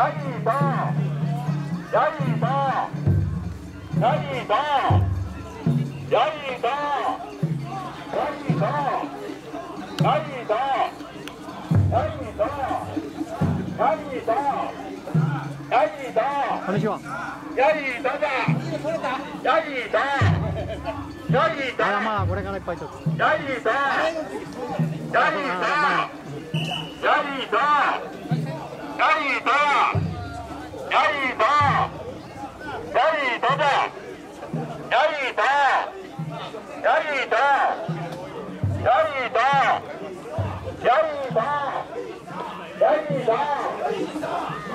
ライドライドライドライドライドライドライドライドライドこんにちはライドだライドライドまだこれからいっぱいとライドライドライド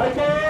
Okay.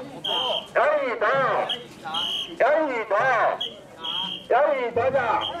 真的。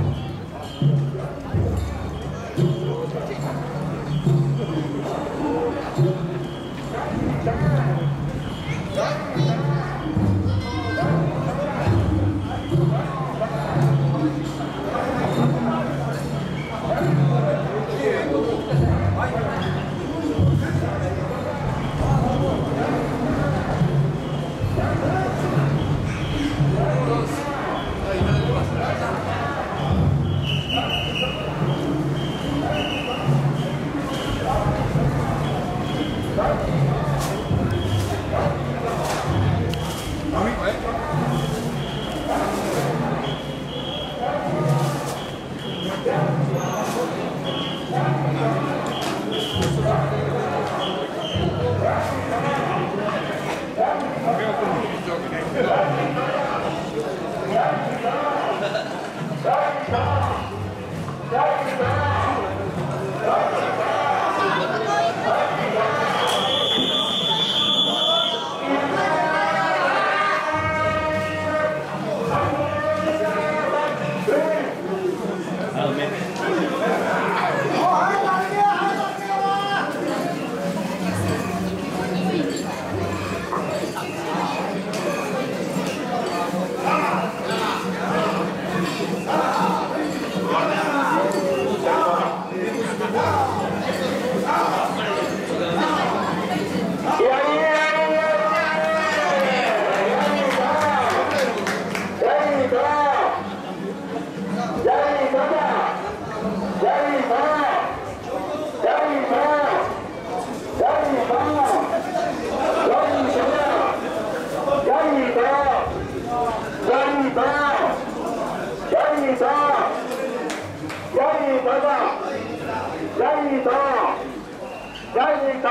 ライディ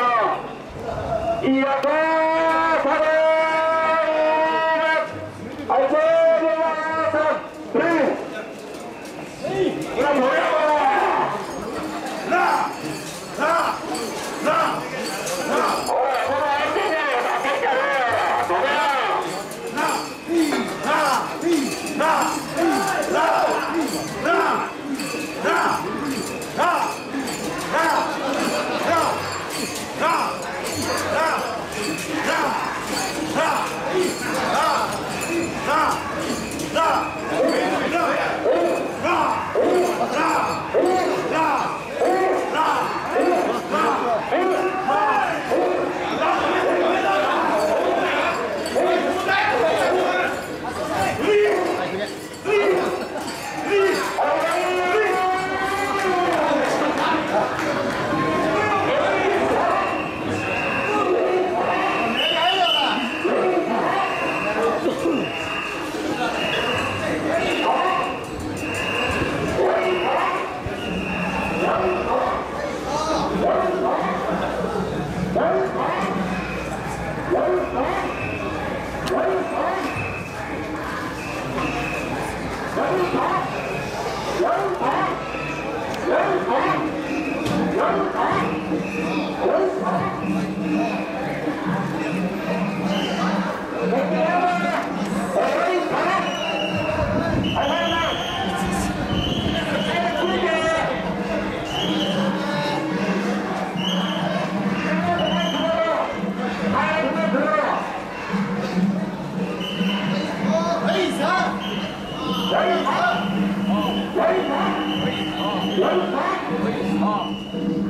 ーと、いや Ah! Wait, Tom. Wait, Tom. Wait, Tom.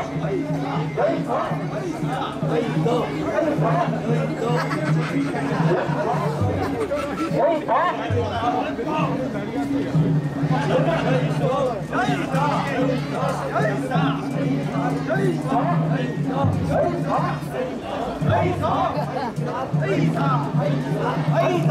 Eita!